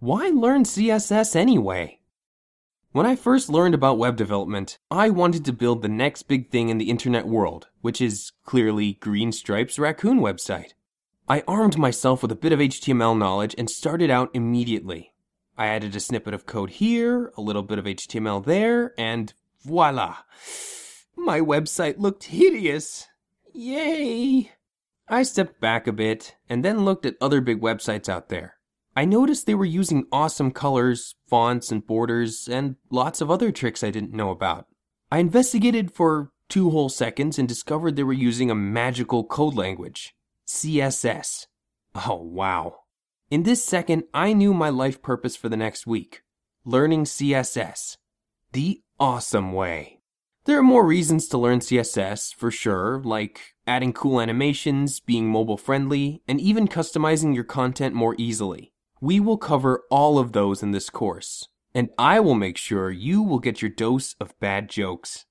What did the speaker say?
Why learn CSS anyway? When I first learned about web development, I wanted to build the next big thing in the internet world, which is clearly Green Stripe's raccoon website. I armed myself with a bit of HTML knowledge and started out immediately. I added a snippet of code here, a little bit of HTML there, and voila! My website looked hideous. Yay! I stepped back a bit and then looked at other big websites out there. I noticed they were using awesome colors, fonts, and borders, and lots of other tricks I didn't know about. I investigated for two whole seconds and discovered they were using a magical code language CSS. Oh, wow. In this second, I knew my life purpose for the next week learning CSS. The awesome way. There are more reasons to learn CSS, for sure, like adding cool animations, being mobile friendly, and even customizing your content more easily. We will cover all of those in this course, and I will make sure you will get your dose of bad jokes.